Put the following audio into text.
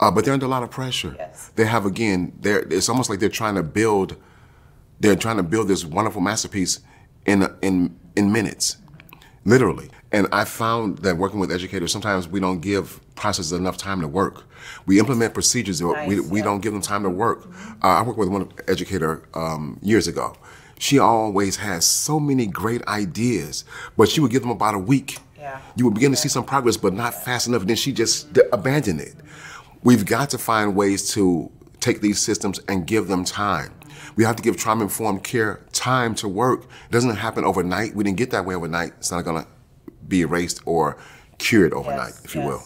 Uh, but they're under a lot of pressure. Yes. They have again. They're it's almost like they're trying to build. They're trying to build this wonderful masterpiece in in in minutes, literally. And I found that working with educators, sometimes we don't give processes enough time to work. We implement procedures, but we, Nice, we yeah. don't give them time to work. Uh, I worked with one educator um, years ago. She always has so many great ideas, but she would give them about a week. Yeah. You would begin to see some progress, but not fast enough. And then she just d- abandoned it. We've got to find ways to take these systems and give them time. We have to give trauma informed care time to work. It doesn't happen overnight. We didn't get that way overnight. It's not going to be erased or cured overnight, Yes, if you will.